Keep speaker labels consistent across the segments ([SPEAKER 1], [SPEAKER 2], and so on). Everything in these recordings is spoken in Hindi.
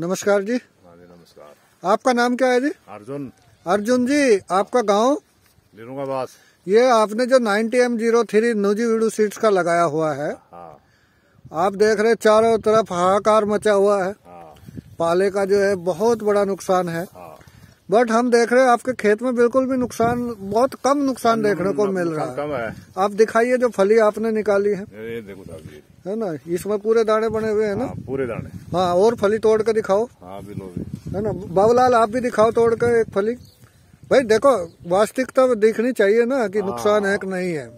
[SPEAKER 1] नमस्कार जी।
[SPEAKER 2] हाँ जी नमस्कार।
[SPEAKER 1] आपका नाम क्या है जी?
[SPEAKER 2] अर्जुन।
[SPEAKER 1] अर्जुन जी आपका गाँव?
[SPEAKER 2] निरुंगाबाद।
[SPEAKER 1] ये आपने जो 90 एम ज़ीरो थ्री नोजी वीडू सीट का लगाया हुआ है
[SPEAKER 2] हाँ।
[SPEAKER 1] आप देख रहे चारों तरफ़ हाहाकार मचा हुआ है।
[SPEAKER 2] हाँ।
[SPEAKER 1] पाले का जो है बहुत बड़ा नुकसान है।
[SPEAKER 2] हाँ।
[SPEAKER 1] बट हम देख रहे हैं आपके खेत में बिल्कुल भी नुकसान बहुत कम नुकसान देखने को मिल रहा है।
[SPEAKER 2] कम है।
[SPEAKER 1] आप दिखाइए जो फली आपने निकाली है।
[SPEAKER 2] ये देखो साहब
[SPEAKER 1] है ना? इसमें पूरे दाने बने हुए हैं ना?
[SPEAKER 2] हाँ पूरे दाने।
[SPEAKER 1] हाँ और फली तोड़ के दिखाओ।
[SPEAKER 2] हाँ भी लो भी।
[SPEAKER 1] है ना? बाबूलाल आप भी दिखाओ तोड़ के एक फली। भाई देखो वास्तविकता तो दिखनी चाहिए ना कि नुकसान है कि नहीं है।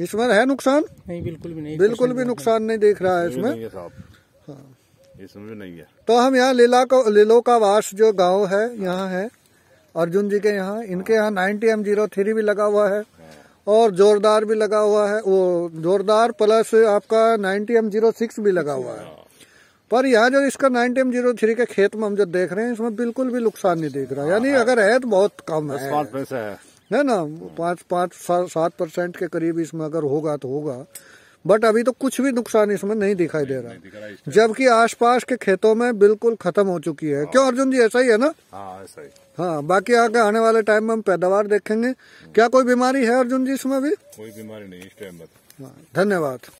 [SPEAKER 1] इसमें है नुकसान?
[SPEAKER 3] नहीं बिल्कुल भी नहीं।
[SPEAKER 1] बिल्कुल भी नुकसान नहीं दिख रहा है इसमें।
[SPEAKER 2] नहीं है। इसमें नहीं है
[SPEAKER 1] तो हम यहाँ लीला को लीलो का वास जो गाँव है यहाँ है अर्जुन जी के यहाँ इनके यहाँ नाइनटी एम ज़ीरो थ्री भी लगा हुआ है और जोरदार भी लगा हुआ है वो जोरदार प्लस आपका नाइनटी एम ज़ीरो सिक्स भी लगा हुआ है। पर यहाँ जो इसका नाइनटी एम ज़ीरो थ्री के खेत में हम जो देख रहे हैं इसमें बिल्कुल भी नुकसान नहीं दिख रहा। यानी अगर है तो बहुत कम है।
[SPEAKER 2] है
[SPEAKER 1] है। ना पाँच पाँच सात परसेंट के करीब इसमें अगर होगा तो होगा। बट अभी तो कुछ भी नुकसान इसमें नहीं दिखाई दे रहा।
[SPEAKER 2] है
[SPEAKER 1] जबकि आसपास के खेतों में बिल्कुल खत्म हो चुकी है। क्यों अर्जुन जी ऐसा ही है ना?
[SPEAKER 2] हाँ ऐसा ही।
[SPEAKER 1] हाँ बाकी आगे आने वाले टाइम में हम पैदावार देखेंगे। क्या कोई बीमारी है अर्जुन जी इसमें भी
[SPEAKER 2] कोई बीमारी नहीं इस टाइम
[SPEAKER 1] हाँ, धन्यवाद।